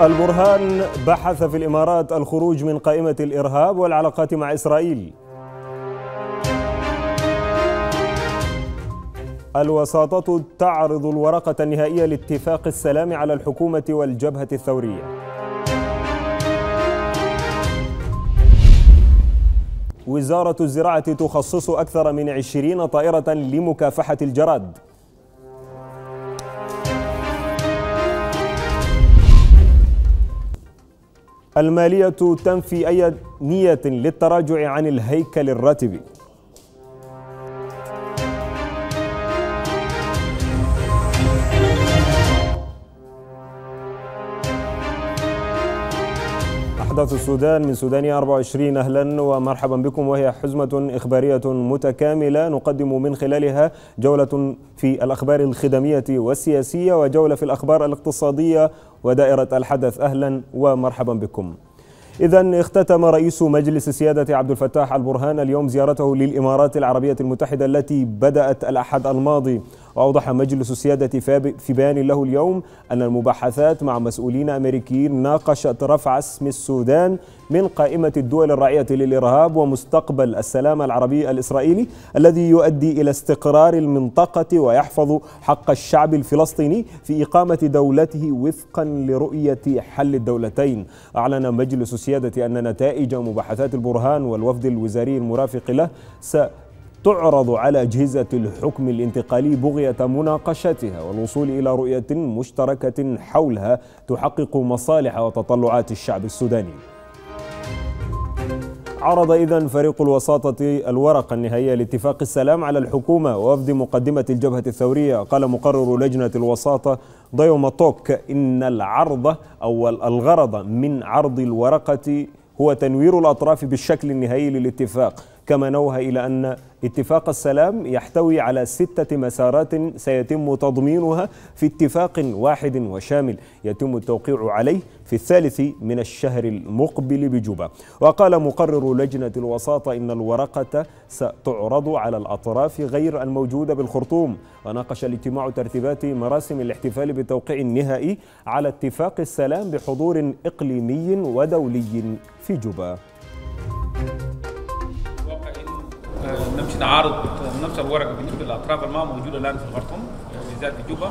البرهان بحث في الإمارات الخروج من قائمة الإرهاب والعلاقات مع إسرائيل. الوساطة تعرض الورقة النهائية لاتفاق السلام على الحكومة والجبهة الثورية. وزارة الزراعة تخصص أكثر من عشرين طائرة لمكافحة الجراد. المالية تنفي أي نية للتراجع عن الهيكل الراتبي. أحداث السودان من سودانية 24 أهلا ومرحبا بكم وهي حزمة إخبارية متكاملة نقدم من خلالها جولة في الأخبار الخدمية والسياسية وجولة في الأخبار الاقتصادية ودائرة الحدث. أهلا ومرحبا بكم. إذا اختتم رئيس مجلس السيادة عبد الفتاح البرهان اليوم زيارته للإمارات العربية المتحدة التي بدأت الأحد الماضي. وأوضح مجلس السيادة في بيان له اليوم أن المباحثات مع مسؤولين أمريكيين ناقشت رفع اسم السودان من قائمة الدول الراعية للإرهاب ومستقبل السلام العربي الإسرائيلي الذي يؤدي إلى استقرار المنطقة ويحفظ حق الشعب الفلسطيني في إقامة دولته وفقا لرؤية حل الدولتين. أعلن مجلس السيادة أن نتائج مباحثات البرهان والوفد الوزاري المرافق له تعرض على أجهزة الحكم الانتقالي بغية مناقشتها والوصول إلى رؤية مشتركة حولها تحقق مصالح وتطلعات الشعب السوداني. عرض إذن فريق الوساطة الورقة النهائية لاتفاق السلام على الحكومة ووفد مقدمة الجبهة الثورية. قال مقرر لجنة الوساطة ضيو مطوك إن العرض أو الغرض من عرض الورقة هو تنوير الأطراف بالشكل النهائي للاتفاق كما نوه إلى أن اتفاق السلام يحتوي على ستة مسارات سيتم تضمينها في اتفاق واحد وشامل يتم التوقيع عليه في الثالث من الشهر المقبل بجوبا. وقال مقرر لجنة الوساطة إن الورقة ستعرض على الأطراف غير الموجودة بالخرطوم. وناقش الاجتماع ترتيبات مراسم الاحتفال بالتوقيع النهائي على اتفاق السلام بحضور إقليمي ودولي في جوبا. نمشي نعارض نفس الورقة بالنسبة للاطراف اللي ما موجودة الآن في الخرطوم بالذات في جوبا.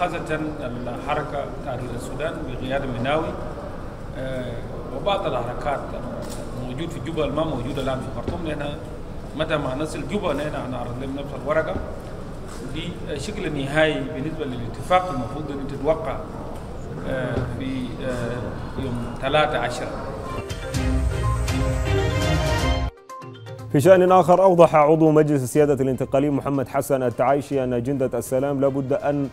خاصة الحركة تحرير السودان بقياده مناوي. وبعض الحركات موجود في جوبا اللي ما موجوده الآن في الخرطوم. لأن متى ما نصل جوبا نحن نعرض لهم نفس الورقة. دي الشكل النهائي بالنسبة للاتفاق المفروض انه تتوقع في يوم 13 في شأن آخر أوضح عضو مجلس السيادة الانتقالي محمد حسن التعايشي أن أجندة السلام لابد أن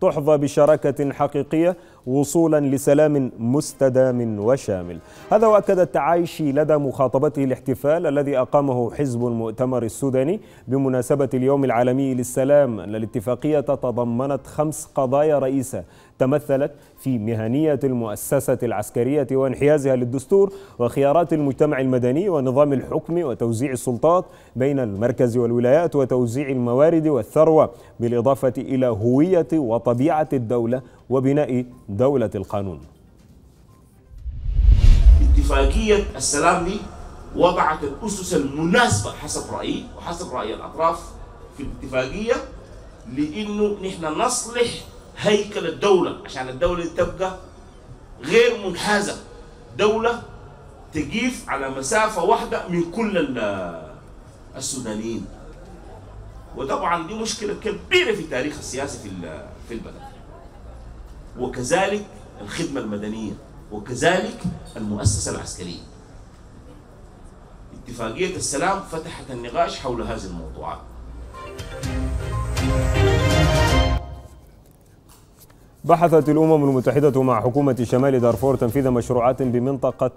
تحظى بشراكة حقيقية وصولا لسلام مستدام وشامل. هذا وأكد التعايشي لدى مخاطبته الاحتفال الذي أقامه حزب المؤتمر السوداني بمناسبة اليوم العالمي للسلام. أن الاتفاقية تضمنت خمس قضايا رئيسة تمثلت في مهنية المؤسسة العسكرية وانحيازها للدستور وخيارات المجتمع المدني ونظام الحكم وتوزيع السلطات بين المركز والولايات وتوزيع الموارد والثروة بالإضافة إلى هوية وطبيعة الدولة وبناء دولة القانون. اتفاقية السلام دي وضعت الأسس المناسبة حسب رأيي وحسب رأي الأطراف في الاتفاقية لأنه نحن نصلح هيكل الدولة عشان الدولة تبقى غير منحازة. دولة تقيف على مسافة واحدة من كل السودانيين. وطبعا دي مشكلة كبيرة في تاريخ السياسي في في البلد. وكذلك الخدمة المدنية وكذلك المؤسسة العسكرية. اتفاقية السلام فتحت النقاش حول هذه الموضوعات. بحثت الأمم المتحدة مع حكومة شمال دارفور تنفيذ مشروعات بمنطقة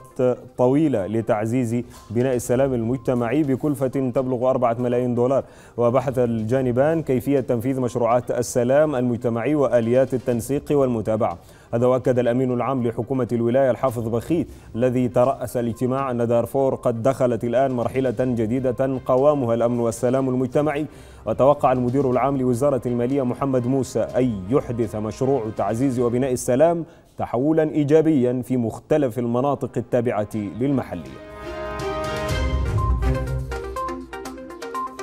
طويلة لتعزيز بناء السلام المجتمعي بكلفة تبلغ أربعة ملايين دولار. وبحث الجانبان كيفية تنفيذ مشروعات السلام المجتمعي وآليات التنسيق والمتابعة. هذا وأكد الأمين العام لحكومة الولاية الحافظ بخيت الذي ترأس الاجتماع أن دارفور قد دخلت الآن مرحلة جديدة قوامها الأمن والسلام المجتمعي. وتوقع المدير العام لوزارة المالية محمد موسى أن يحدث مشروع تعزيز وبناء السلام تحولا إيجابيا في مختلف المناطق التابعة للمحلية.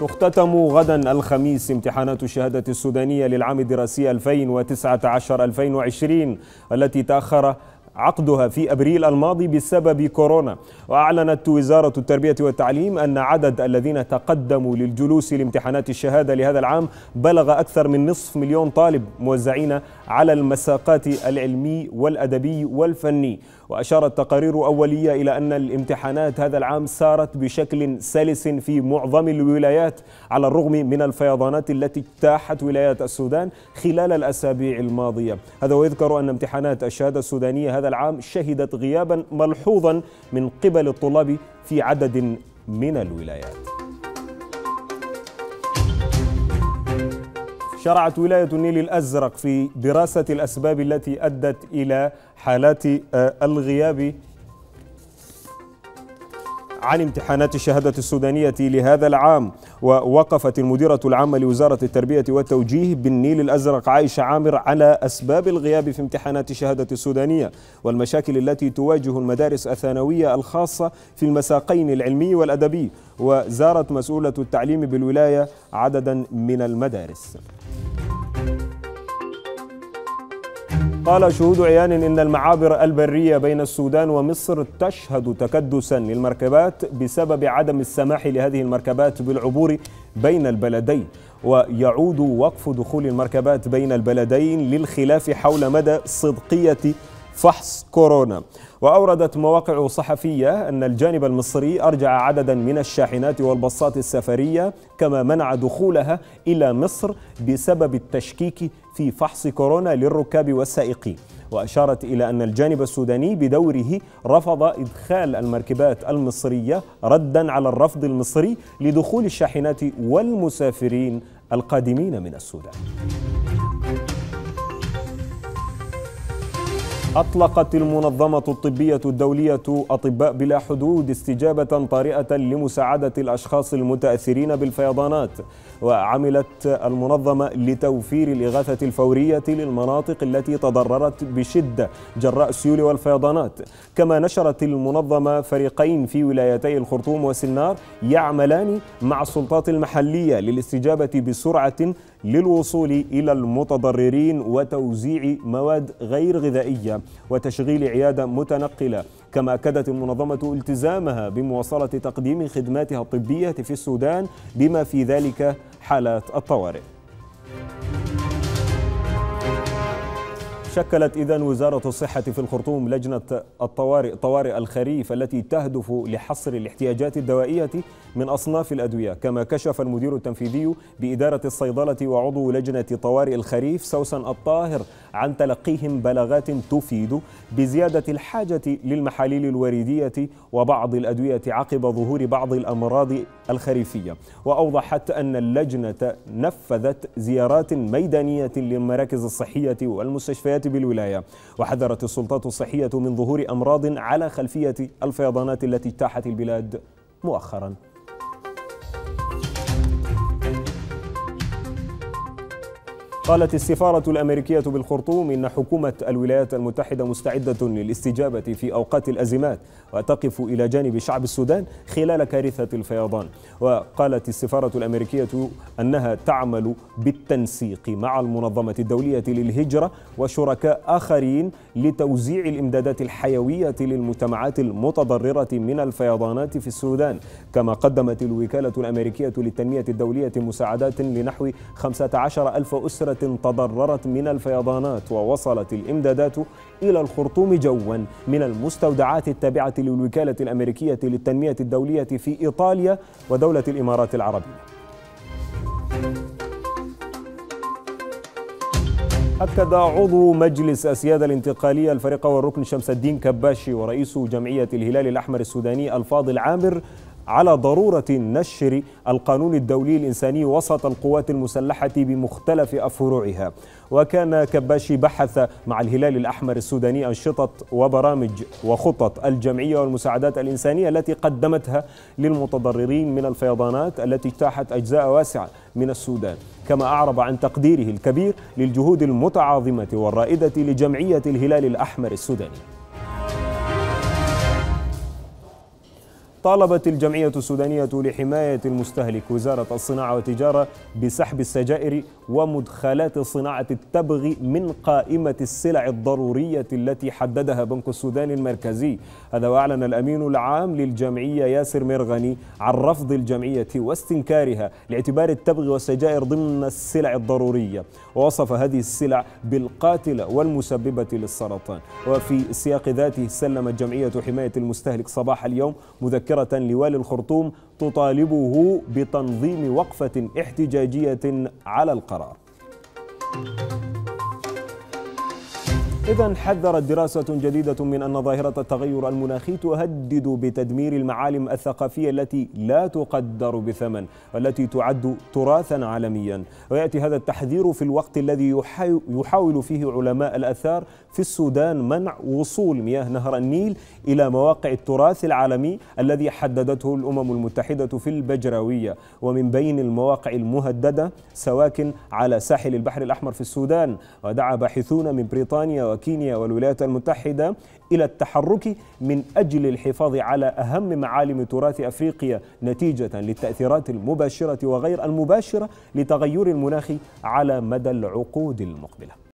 تختتم غدا الخميس امتحانات الشهادة السودانية للعام الدراسي 2019-2020 التي تأخر عقدها في أبريل الماضي بسبب كورونا. وأعلنت وزارة التربية والتعليم أن عدد الذين تقدموا للجلوس لامتحانات الشهادة لهذا العام بلغ أكثر من نصف مليون طالب موزعين على المساقات العلمي والأدبي والفني. واشارت تقارير اوليه إلى أن الامتحانات هذا العام سارت بشكل سلس في معظم الولايات على الرغم من الفيضانات التي اجتاحت ولايات السودان خلال الأسابيع الماضية. هذا ويذكر أن امتحانات الشهادة السودانية هذا العام شهدت غيابا ملحوظا من قبل الطلاب في عدد من الولايات. شرعت ولاية النيل الأزرق في دراسة الأسباب التي أدت إلى حالات الغياب عن امتحانات الشهادة السودانية لهذا العام. ووقفت المديرة العامة لوزارة التربية والتوجيه بالنيل الأزرق عائشة عامر على أسباب الغياب في امتحانات الشهادة السودانية والمشاكل التي تواجه المدارس الثانوية الخاصة في المساقين العلمي والأدبي. وزارت مسؤولة التعليم بالولاية عددا من المدارس. قال شهود عيان إن المعابر البرية بين السودان ومصر تشهد تكدسا للمركبات بسبب عدم السماح لهذه المركبات بالعبور بين البلدين ويعود وقف دخول المركبات بين البلدين للخلاف حول مدى صدقية فحص كورونا. وأوردت مواقع صحفية أن الجانب المصري أرجع عددا من الشاحنات والباصات السفرية كما منع دخولها إلى مصر بسبب التشكيك في فحص كورونا للركاب والسائقين. وأشارت إلى أن الجانب السوداني بدوره رفض إدخال المركبات المصرية ردا على الرفض المصري لدخول الشاحنات والمسافرين القادمين من السودان. أطلقت المنظمة الطبية الدولية أطباء بلا حدود استجابة طارئة لمساعدة الأشخاص المتأثرين بالفيضانات وعملت المنظمة لتوفير الإغاثة الفورية للمناطق التي تضررت بشدة جراء السيول والفيضانات. كما نشرت المنظمة فريقين في ولايتي الخرطوم وسنار يعملان مع السلطات المحلية للاستجابة بسرعة للوصول إلى المتضررين وتوزيع مواد غير غذائية. وتشغيل عيادة متنقلة. كما أكدت المنظمة التزامها بمواصلة تقديم خدماتها الطبية في السودان بما في ذلك حالات الطوارئ. شكلت إذن وزارة الصحة في الخرطوم لجنة الطوارئ طوارئ الخريف التي تهدف لحصر الاحتياجات الدوائية من أصناف الأدوية. كما كشف المدير التنفيذي بإدارة الصيدلة وعضو لجنة طوارئ الخريف سوسن الطاهر عن تلقيهم بلاغات تفيد بزيادة الحاجة للمحاليل الوريدية وبعض الأدوية عقب ظهور بعض الأمراض الخريفية. وأوضحت أن اللجنة نفذت زيارات ميدانية للمراكز الصحية والمستشفيات بالولاية وحذرت السلطات الصحية من ظهور أمراض على خلفية الفيضانات التي اجتاحت البلاد مؤخراً. قالت السفارة الأمريكية بالخرطوم إن حكومة الولايات المتحدة مستعدة للاستجابة في أوقات الأزمات وتقف إلى جانب شعب السودان خلال كارثة الفيضان. وقالت السفارة الأمريكية أنها تعمل بالتنسيق مع المنظمة الدولية للهجرة وشركاء آخرين لتوزيع الإمدادات الحيوية للمجتمعات المتضررة من الفيضانات في السودان. كما قدمت الوكالة الأمريكية للتنمية الدولية مساعدات لنحو 15 ألف أسرة تضررت من الفيضانات ووصلت الإمدادات إلى الخرطوم جوا من المستودعات التابعة للوكالة الأمريكية للتنمية الدولية في إيطاليا ودولة الإمارات العربية. أكد عضو مجلس السيادة الانتقالية الفريق والركن شمس الدين كباشي ورئيس جمعية الهلال الأحمر السوداني الفاضل عامر على ضرورة نشر القانون الدولي الإنساني وسط القوات المسلحة بمختلف أفرعها. وكان كباشي بحث مع الهلال الأحمر السوداني أنشطة وبرامج وخطط الجمعية والمساعدات الإنسانية التي قدمتها للمتضررين من الفيضانات التي اجتاحت أجزاء واسعة من السودان. كما أعرب عن تقديره الكبير للجهود المتعاظمة والرائدة لجمعية الهلال الأحمر السوداني. طالبت الجمعية السودانية لحماية المستهلك وزارة الصناعة والتجارة بسحب السجائر ومدخلات صناعة التبغ من قائمة السلع الضرورية التي حددها بنك السودان المركزي. هذا وأعلن الأمين العام للجمعية ياسر مرغني عن رفض الجمعية واستنكارها لاعتبار التبغ والسجائر ضمن السلع الضرورية. ووصف هذه السلع بالقاتلة والمسببة للسرطان. وفي السياق ذاته سلمت جمعية حماية المستهلك صباح اليوم مذكرة لوالي الخرطوم تطالبه بتنظيم وقفة احتجاجية على القرار. إذا حذرت دراسة جديدة من أن ظاهرة التغير المناخي تهدد بتدمير المعالم الثقافية التي لا تقدر بثمن والتي تعد تراثا عالميا. ويأتي هذا التحذير في الوقت الذي يحاول فيه علماء الأثار في السودان منع وصول مياه نهر النيل إلى مواقع التراث العالمي الذي حددته الأمم المتحدة في البجراوية. ومن بين المواقع المهددة سواكن على ساحل البحر الأحمر في السودان ودعا باحثون من بريطانيا وكينيا والولايات المتحدة إلى التحرك من أجل الحفاظ على أهم معالم تراث أفريقيا نتيجة للتأثيرات المباشرة وغير المباشرة لتغير المناخ على مدى العقود المقبلة.